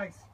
Thanks.